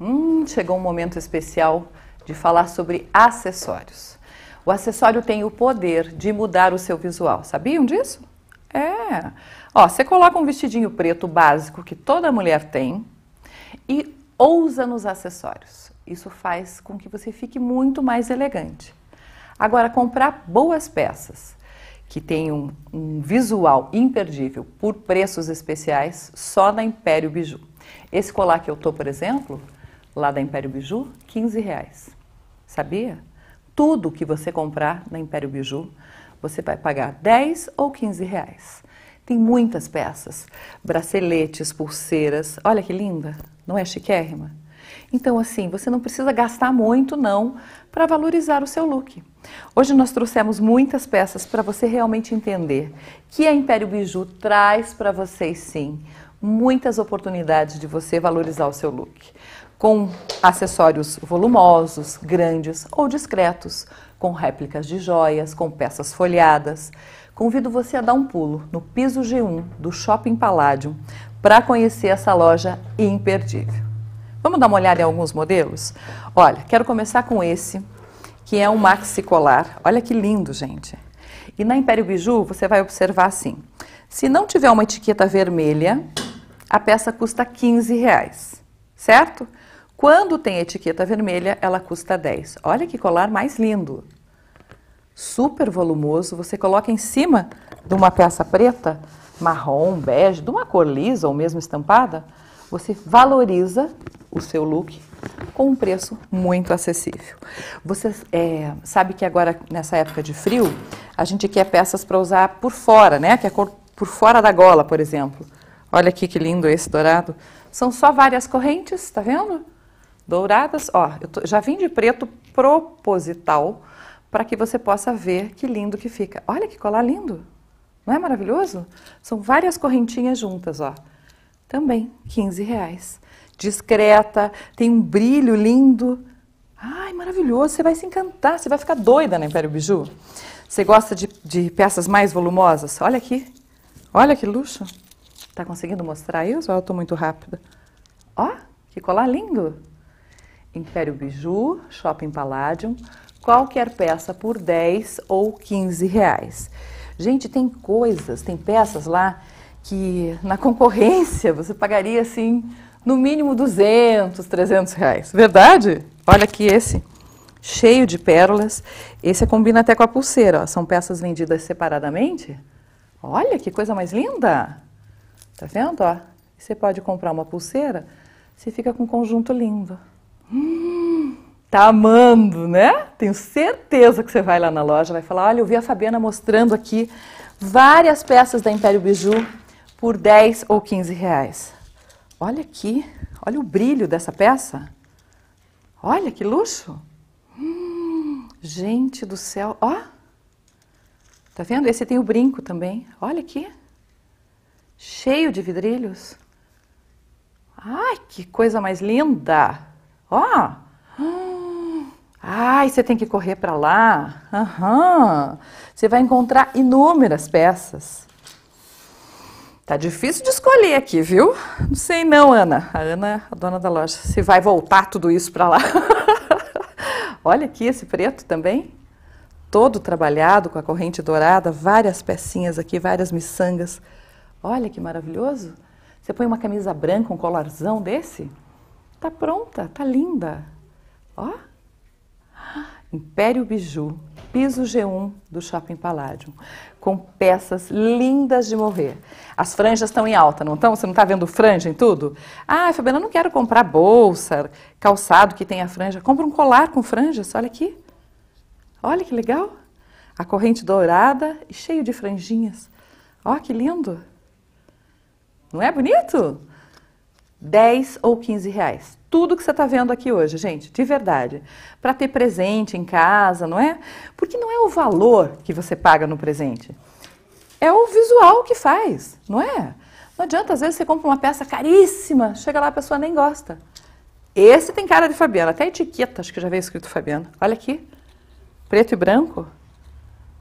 Hum, chegou um momento especial de falar sobre acessórios. O acessório tem o poder de mudar o seu visual. Sabiam disso? É. Ó, você coloca um vestidinho preto básico que toda mulher tem e ousa nos acessórios. Isso faz com que você fique muito mais elegante. Agora, comprar boas peças que tem um, um, visual imperdível por preços especiais só na Império Biju. Esse colar que eu tô, por exemplo, lá da Império Biju, 15 reais. Sabia? Tudo que você comprar na Império Biju, você vai pagar 10 ou 15 reais. Tem muitas peças, braceletes, pulseiras. Olha que linda, não é chiquérrima? Então, assim, você não precisa gastar muito, não, para valorizar o seu look. Hoje nós trouxemos muitas peças para você realmente entender que a Império Biju traz para vocês, sim, muitas oportunidades de você valorizar o seu look. Com acessórios volumosos, grandes ou discretos, com réplicas de joias, com peças folhadas. Convido você a dar um pulo no piso G1 do Shopping Palladium para conhecer essa loja imperdível. Vamos dar uma olhada em alguns modelos? Olha, quero começar com esse, que é um maxi colar. Olha que lindo, gente. E na Império Biju, você vai observar assim. Se não tiver uma etiqueta vermelha, a peça custa 15 reais, certo? Quando tem etiqueta vermelha, ela custa 10. Olha que colar mais lindo. Super volumoso. Você coloca em cima de uma peça preta, marrom, bege, de uma cor lisa ou mesmo estampada, você valoriza o seu look com um preço muito acessível. Você é, sabe que agora, nessa época de frio, a gente quer peças para usar por fora, né? Que é cor por fora da gola, por exemplo. Olha aqui que lindo esse dourado. São só várias correntes, tá vendo? Douradas. Ó, eu tô, já vim de preto proposital para que você possa ver que lindo que fica. Olha que colar lindo. Não é maravilhoso? São várias correntinhas juntas, ó. Também 15 reais discreta, tem um brilho lindo. Ai, maravilhoso, você vai se encantar, você vai ficar doida na Império Biju. Você gosta de, de peças mais volumosas? Olha aqui, olha que luxo. Tá conseguindo mostrar isso ou eu estou muito rápida? Ó, que colar lindo. Império Biju, Shopping Palladium, qualquer peça por 10 ou 15 reais. Gente, tem coisas, tem peças lá que na concorrência você pagaria assim no mínimo 200, 300 reais. Verdade? Olha aqui esse, cheio de pérolas. Esse combina até com a pulseira. Ó. São peças vendidas separadamente. Olha que coisa mais linda! Tá vendo? Ó? Você pode comprar uma pulseira, você fica com um conjunto lindo. Hum, tá amando, né? Tenho certeza que você vai lá na loja, vai falar: olha, eu vi a Fabiana mostrando aqui várias peças da Império Biju por 10 ou 15 reais. Olha aqui, olha o brilho dessa peça. Olha que luxo. Hum, gente do céu, ó. Tá vendo? Esse tem o brinco também. Olha aqui. Cheio de vidrilhos. Ai, que coisa mais linda. Ó. Ai, você tem que correr para lá. Aham. Você vai encontrar inúmeras peças. Tá difícil de escolher aqui, viu? Não sei não, Ana. A Ana, a dona da loja, se vai voltar tudo isso para lá. Olha aqui esse preto também, todo trabalhado com a corrente dourada, várias pecinhas aqui, várias miçangas. Olha que maravilhoso. Você põe uma camisa branca, um colarzão desse, tá pronta, tá linda. Ó. Império Biju, piso G1 do Shopping Palladium, com peças lindas de morrer. As franjas estão em alta, não estão? Você não está vendo franja em tudo? Ah, Fabiana, não quero comprar bolsa, calçado que tenha franja. Compra um colar com franjas, olha aqui. Olha que legal. A corrente dourada e cheio de franjinhas. Olha que lindo. Não é bonito? 10 ou 15 reais tudo que você está vendo aqui hoje, gente, de verdade. Para ter presente em casa, não é? Porque não é o valor que você paga no presente, é o visual que faz, não é? Não adianta, às vezes você compra uma peça caríssima, chega lá a pessoa nem gosta. Esse tem cara de Fabiana, até etiqueta, acho que já veio escrito Fabiana. Olha aqui, preto e branco.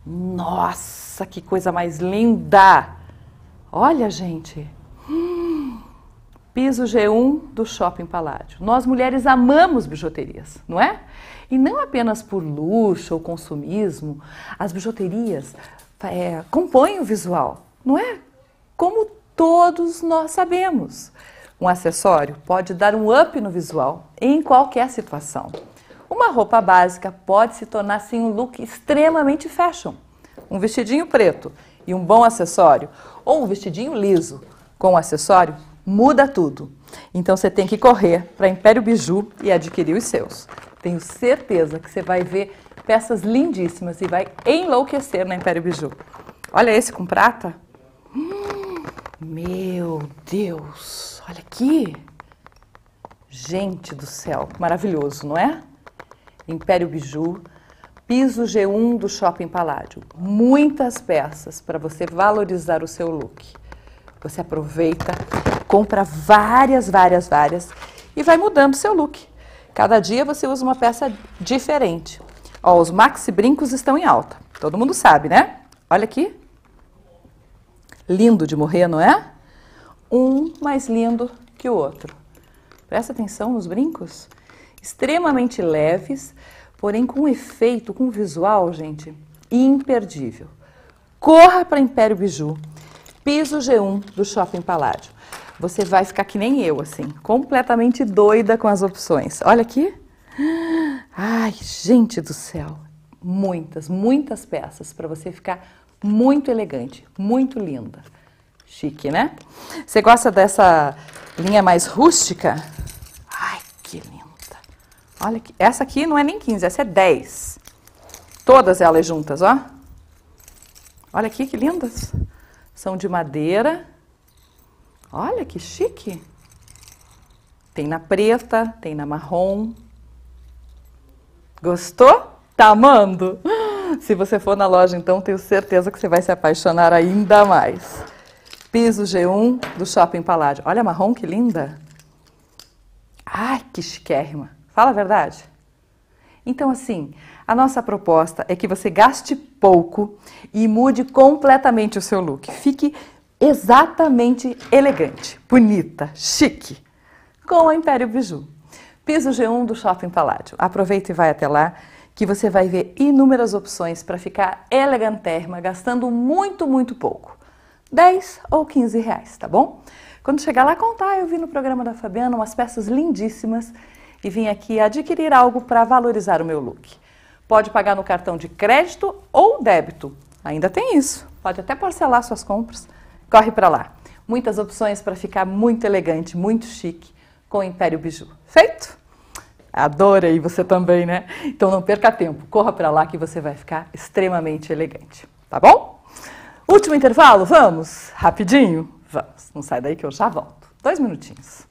Nossa, que coisa mais linda! Olha, gente. Piso G1 do Shopping Paládio. Nós mulheres amamos bijuterias, não é? E não apenas por luxo ou consumismo, as bijuterias é, compõem o visual, não é? Como todos nós sabemos. Um acessório pode dar um up no visual em qualquer situação. Uma roupa básica pode se tornar assim um look extremamente fashion. Um vestidinho preto e um bom acessório, ou um vestidinho liso com um acessório, muda tudo. Então você tem que correr para Império Biju e adquirir os seus. Tenho certeza que você vai ver peças lindíssimas e vai enlouquecer na Império Biju. Olha esse com prata. Hum, meu Deus, olha aqui. Gente do céu, maravilhoso, não é? Império Biju, piso G1 do Shopping Paládio. Muitas peças para você valorizar o seu look. Você aproveita, compra várias, várias, várias e vai mudando seu look. Cada dia você usa uma peça diferente. Ó, os maxi brincos estão em alta. Todo mundo sabe, né? Olha aqui. Lindo de morrer, não é? Um mais lindo que o outro. Presta atenção nos brincos. Extremamente leves, porém com efeito, com visual, gente, imperdível. Corra para Império Biju, piso G1 do Shopping Paládio. Você vai ficar que nem eu, assim, completamente doida com as opções. Olha aqui. Ai, gente do céu. Muitas, muitas peças para você ficar muito elegante, muito linda. Chique, né? Você gosta dessa linha mais rústica? Ai, que linda. Olha aqui. Essa aqui não é nem 15, essa é 10. Todas elas juntas, ó. Olha aqui que lindas. São de madeira. Olha que chique. Tem na preta, tem na marrom. Gostou? Tá amando? Se você for na loja, então, tenho certeza que você vai se apaixonar ainda mais. Piso G1 do Shopping Paládio. Olha a marrom, que linda. Ai, que chiquérrima. Fala a verdade. Então, assim, a nossa proposta é que você gaste pouco e mude completamente o seu look. Fique exatamente elegante, bonita, chique, com a Império Biju. Piso G1 do Shopping Paládio. Aproveita e vai até lá que você vai ver inúmeras opções para ficar elegantérrima, gastando muito, muito pouco. 10 ou 15 reais, tá bom? Quando chegar lá contar, eu vi no programa da Fabiana umas peças lindíssimas e vim aqui adquirir algo para valorizar o meu look. Pode pagar no cartão de crédito ou débito. Ainda tem isso. Pode até parcelar suas compras. Corre para lá. Muitas opções para ficar muito elegante, muito chique com o Império Biju. Feito? Adorei você também, né? Então não perca tempo, corra para lá que você vai ficar extremamente elegante, tá bom? Último intervalo, vamos? Rapidinho? Vamos, não sai daí que eu já volto. Dois minutinhos.